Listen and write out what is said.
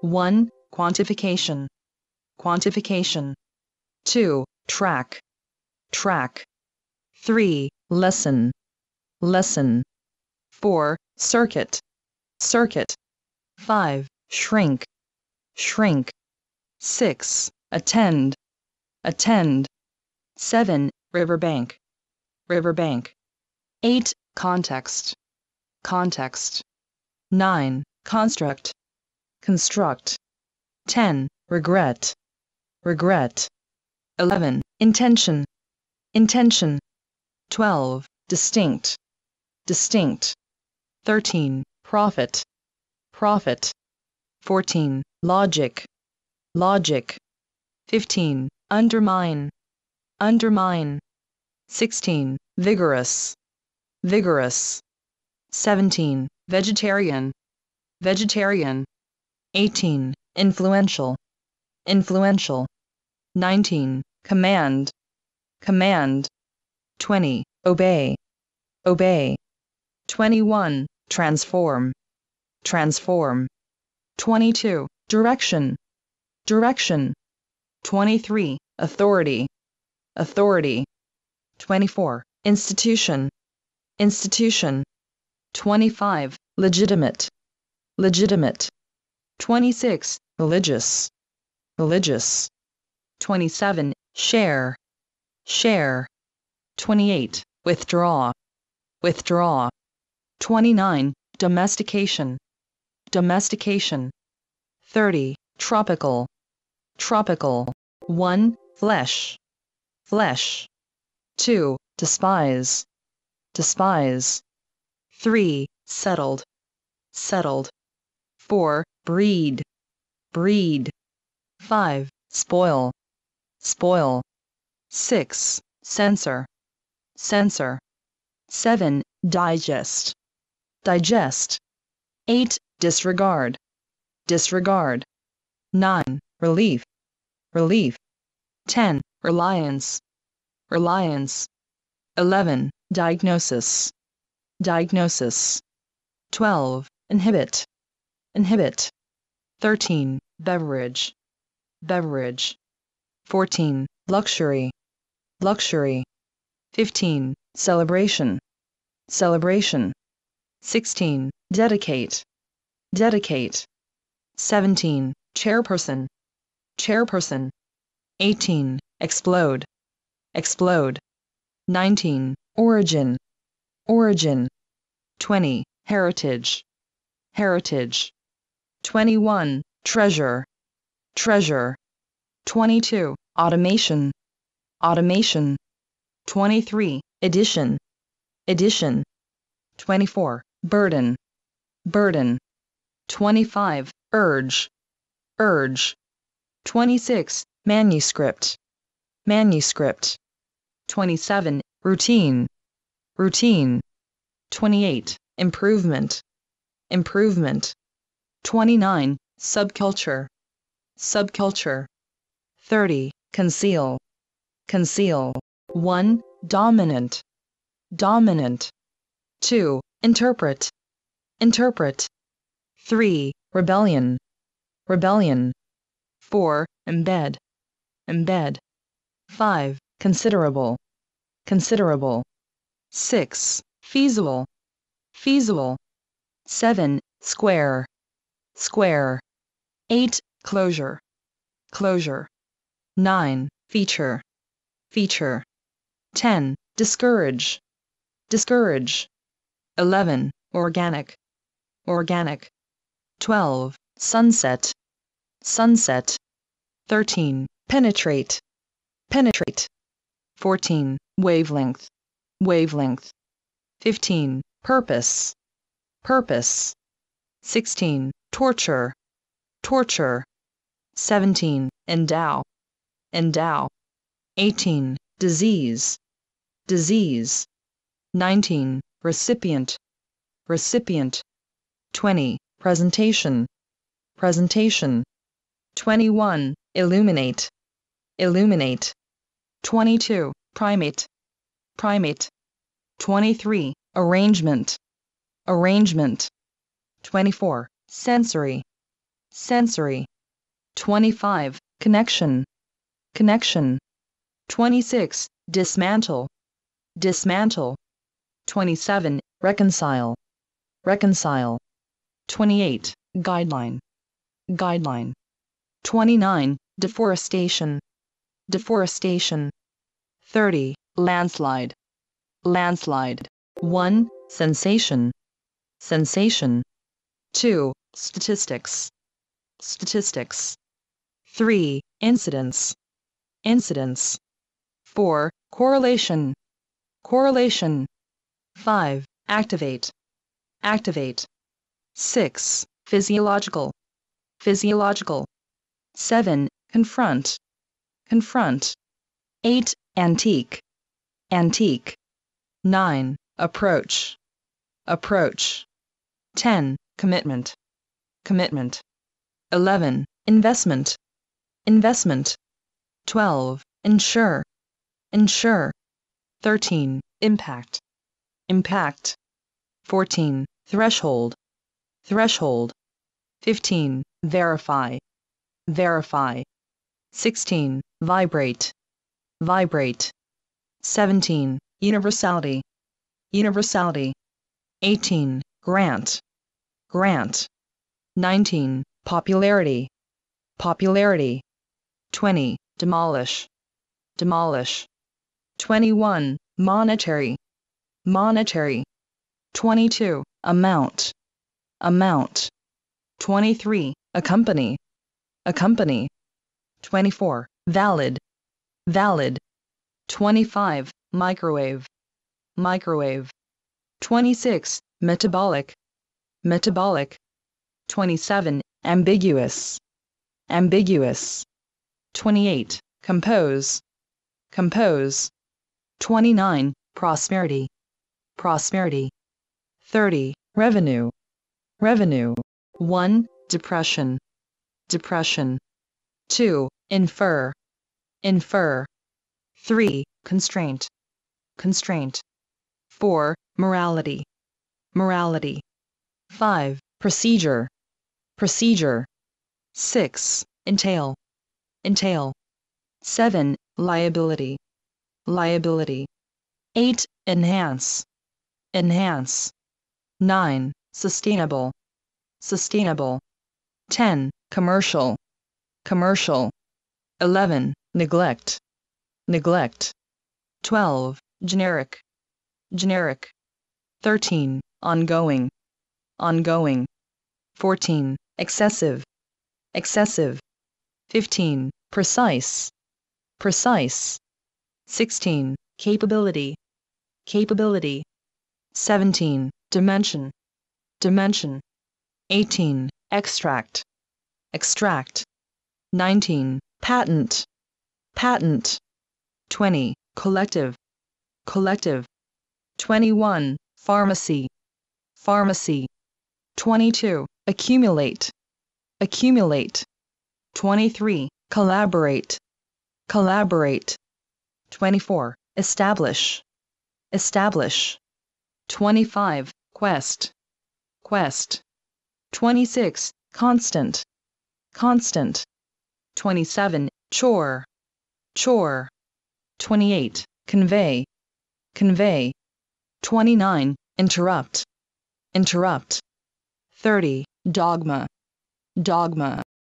1. Quantification. Quantification. 2. Track. Track. 3. Lesson. Lesson. 4. Circuit. Circuit. 5. Shrink. Shrink. 6. Attend. Attend. 7. Riverbank. Riverbank. 8. Context. Context. 9. Construct. Construct. 10. Regret. Regret. 11. Intention. Intention. 12. Distinct. Distinct. 13. Profit. Profit. 14. Logic. Logic. 15. Undermine. Undermine. 16. Vigorous. Vigorous. 17. Vegetarian. Vegetarian. 18. Influential. Influential. 19. Command. Command. 20. Obey. Obey. 21. Transform. Transform. 22. Direction. Direction. 23. Authority. Authority. 24. Institution. Institution. 25. Legitimate. Legitimate. 26. Religious. Religious. 27. Share. Share. 28. Withdraw. Withdraw. 29. Domestication. Domestication. 30. Tropical. Tropical. 1. Flesh. Flesh. 2. Despise. Despise. 3. Settled. Settled. 4. Breed. Breed. 5. Spoil. Spoil. 6. Censor. Censor. 7. Digest. Digest. 8. Disregard. Disregard. 9. Relief. Relief. 10. Reliance. Reliance. 11. Diagnosis. Diagnosis. 12. Inhibit. Inhibit. 13. Beverage. Beverage. 14. Luxury. Luxury. 15. Celebration. Celebration. 16. Dedicate. Dedicate. 17. Chairperson. Chairperson. 18. Explode. Explode. 19. Origin. Origin. 20. Heritage. Heritage. 21. Treasure. Treasure. 22. Automation. Automation. 23. Addition. Addition. 24. Burden. Burden. 25. Urge. Urge. 26. Manuscript. Manuscript. 27. Routine. Routine. 28. Improvement. Improvement. 29. Subculture. Subculture. 30. Conceal. Conceal. 1. Dominant. Dominant. 2. Interpret. Interpret. 3. Rebellion. Rebellion. 4. Embed. Embed. 5. Considerable. Considerable. 6. Feasible. Feasible. 7. Square. Square. 8. Closure. Closure. 9. Feature. Feature. 10. Discourage. Discourage. 11. Organic. Organic. 12. Sunset. Sunset. 13. Penetrate. Penetrate. 14. Wavelength. Wavelength. 15. Purpose. Purpose. 16. Torture. Torture. 17. Endow. Endow. 18. Disease. Disease. 19. Recipient. Recipient. 20. Presentation. Presentation. 21. Illuminate. Illuminate. 22. Primate. Primate. 23. Arrangement. Arrangement. 24. Sensory. sensory. 25. Connection, connection. 26. Dismantle, dismantle. 27. Reconcile, reconcile. 28. Guideline, guideline. 29. Deforestation, deforestation. 30. Landslide, landslide. 1. Sensation, sensation. 2. Statistics, statistics. 3. Incidence, incidence. 4. Correlation, correlation. 5. Activate, activate. 6. Physiological, physiological. 7. Confront, confront. 8. Antique, antique. 9. Approach, approach. 10. Commitment, commitment. 11. Investment, investment. 12. Insure, insure. 13. Impact, impact. 14. Threshold, threshold. 15. Verify, verify. 16. Vibrate, vibrate. 17. Universality, universality. 18. Grant, grant. 19. Popularity, popularity. 20. Demolish, demolish. 21. Monetary, monetary. 22. Amount, amount. 23. Accompany, accompany. 24. Valid, valid. 25. Microwave, microwave. 26. Metabolic, metabolic. 27. Ambiguous, ambiguous. 28. Compose, compose. 29. Prosperity, prosperity. 30. Revenue, revenue. 1. Depression, depression. 2. Infer, infer. 3. Constraint, constraint. 4. Morality, morality. 5. Procedure, procedure. 6. Entail, entail. 7. Liability, liability. 8. Enhance, enhance. 9. Sustainable, sustainable. 10. Commercial, commercial. 11. Neglect, neglect. 12. Generic, generic. 13. Ongoing, ongoing. 14. Excessive, excessive. 15. Precise, precise. 16. Capability, capability. 17. Dimension, dimension. 18. Extract, extract. 19. Patent, patent. 20. Collective, collective. 21. Pharmacy, pharmacy. 22. Accumulate, accumulate. 23. Collaborate, collaborate. 24. Establish, establish. 25. Quest, quest. 26. Constant, constant. 27. Chore, chore. 28. Convey, convey. 29. Interrupt, interrupt. 30. Dogma, dogma.